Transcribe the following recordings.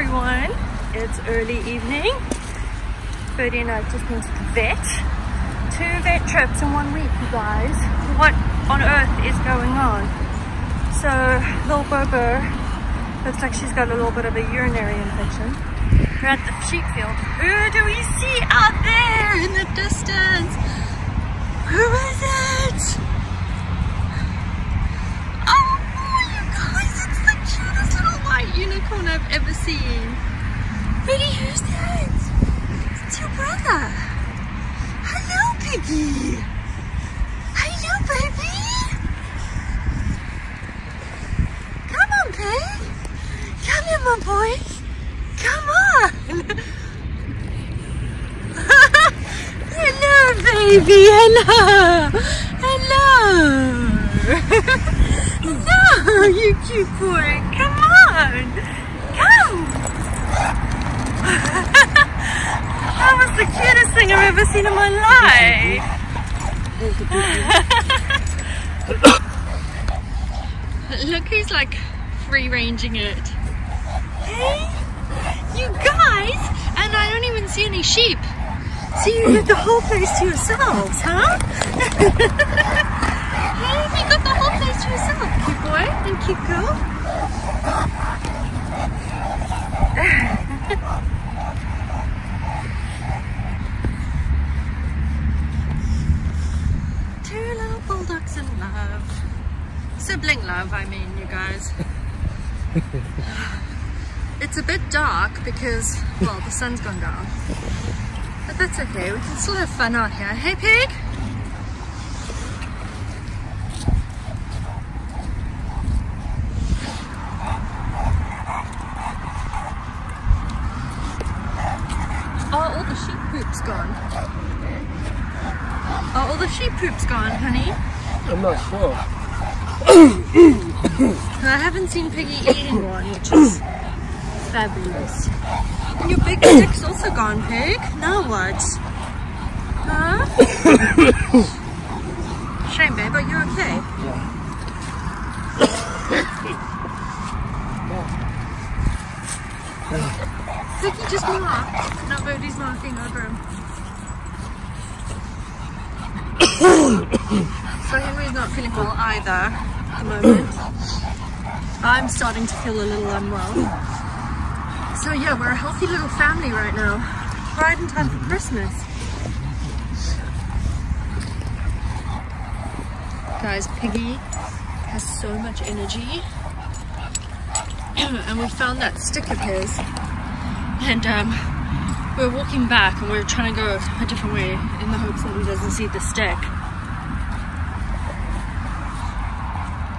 everyone. It's early evening. Birdie and I just went to the vet. Two vet trips in one week, you guys. What on earth is going on? So, little Bobo looks like she's got a little bit of a urinary infection. We're at the sheep field. Who do we see out there in the distance? Who is it? Seen. Piggy, who's that? It's your brother. Hello, Piggy. Hello, baby. Come on, Pig. Come here, my boy. Come on. Hello, baby. Hello. Hello. Hello, you cute boy. Come on. Come. that was the cutest thing I've ever seen in my life. Look who's like free ranging it. Hey, you guys, and I don't even see any sheep. So you got the whole place to yourselves, huh? hey, you got the whole place to yourself, cute boy and cute girl. Two little bulldogs in love. Sibling love, I mean, you guys. it's a bit dark because, well, the sun's gone down. But that's okay, we can still have fun out here. Hey, pig! Are all the sheep poops gone? Are all the sheep poops gone, honey? I'm not sure. I haven't seen Piggy eating one, which is fabulous. And your big stick's also gone, Pig. Now what? Huh? Shame, babe, are you okay? Piggy just marked. Nobody's marking over him. so Henry's not feeling well either the moment. I'm starting to feel a little unwell. So yeah, we're a healthy little family right now. Right in time for Christmas. Guys, Piggy has so much energy. and we found that stick of his. And um, we we're walking back and we are trying to go a different way in the hopes that he doesn't see the stick.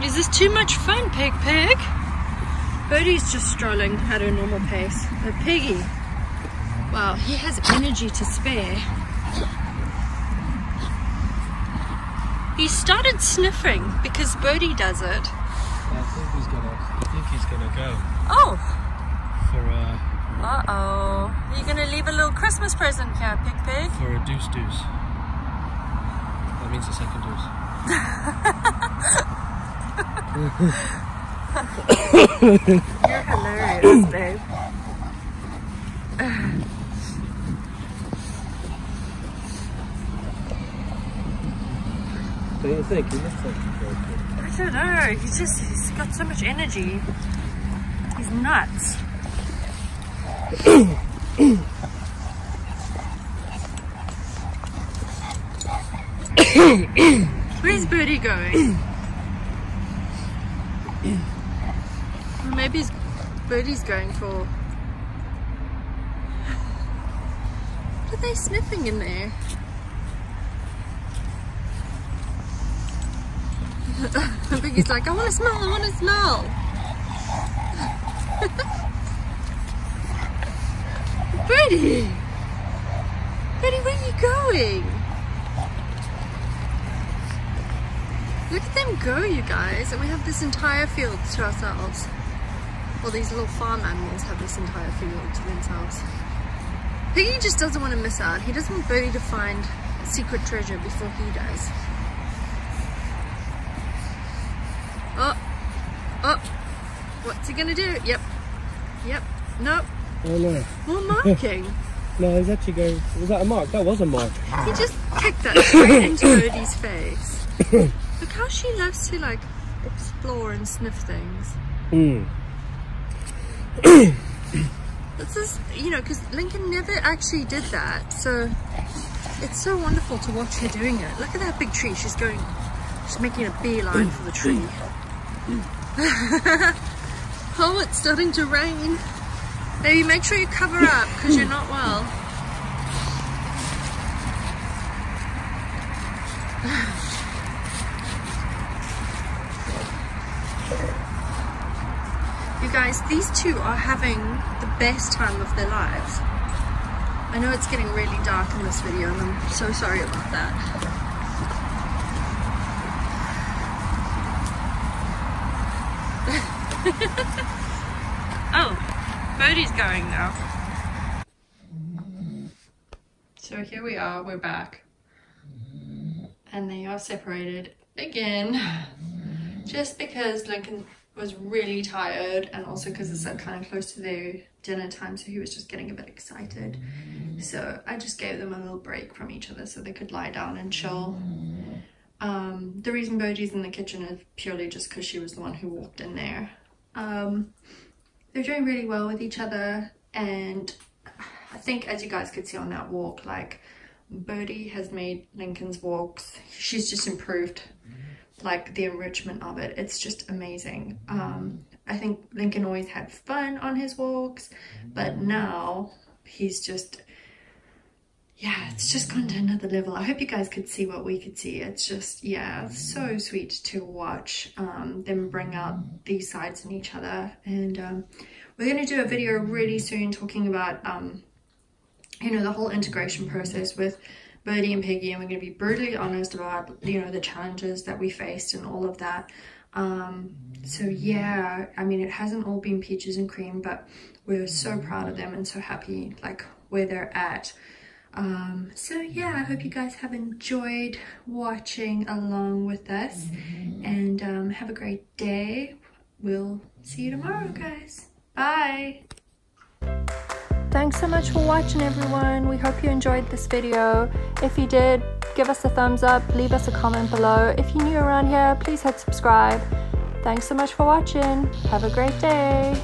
Is this too much fun, Pig Pig? Birdie's just strolling at a normal pace. But Piggy, wow, he has energy to spare. He started sniffing because Birdie does it. I think he's gonna. I think he's gonna go Oh, for a uh-oh. Are you gonna leave a little Christmas present here, Pig Pig? for a deuce deuce. That means a second deuce. You're hilarious, babe. Don't you think? He looks like. I don't know. He's just, he's got so much energy. He's nuts. Where's Birdie going? Maybe he's, Birdie's going for. What are they sniffing in there? I think he's like, I want to smell, I want to smell. Birdie! Birdie, where are you going? Look at them go, you guys. And we have this entire field to ourselves. Well, these little farm animals have this entire field to themselves. Piggy just doesn't want to miss out. He doesn't want Birdie to find secret treasure before he does. Oh, oh, what's he gonna do? Yep, yep, Nope. Oh no. More marking. No, he's actually going. Was that a mark? That was a mark. he just kicked that straight into Birdie's face. Look how she loves to like explore and sniff things. Hmm. This is, you know, because Lincoln never actually did that. So it's so wonderful to watch her doing it. Look at that big tree. She's going, she's making a beeline for the tree. oh, it's starting to rain. Baby, make sure you cover up because you're not well. You guys, these two are having the best time of their lives. I know it's getting really dark in this video and I'm so sorry about that. oh, Birdie's going now. So here we are, we're back. And they are separated again. Just because Lincoln was really tired and also because it's like kind of close to their dinner time so he was just getting a bit excited. So i just gave them a little break from each other so they could lie down and chill. Um, the reason Boji's in the kitchen is purely just because she was the one who walked in there. Um, they're doing really well with each other and i think as you guys could see on that walk like Birdie has made Lincoln's walks. She's just improved like the enrichment of it. It's just amazing. Um i think lincoln always had fun on his walks but now he's just yeah it's just gone to another level. I hope you guys could see what we could see. It's just yeah so sweet to watch um them bring out these sides in each other. And um we're going to do a video really soon talking about um you know the whole integration process with Birdie and Piggy, and we're going to be brutally honest about you know the challenges that we faced and all of that. Um, so yeah, I mean it hasn't all been peaches and cream, but we're so proud of them and so happy like where they're at. Um, so yeah, I hope you guys have enjoyed watching along with us, and um, have a great day. We'll see you tomorrow, guys. Bye. Thanks so much for watching everyone. We hope you enjoyed this video. If you did, give us a thumbs up, leave us a comment below. If you're new around here, please hit subscribe. Thanks so much for watching. Have a great day.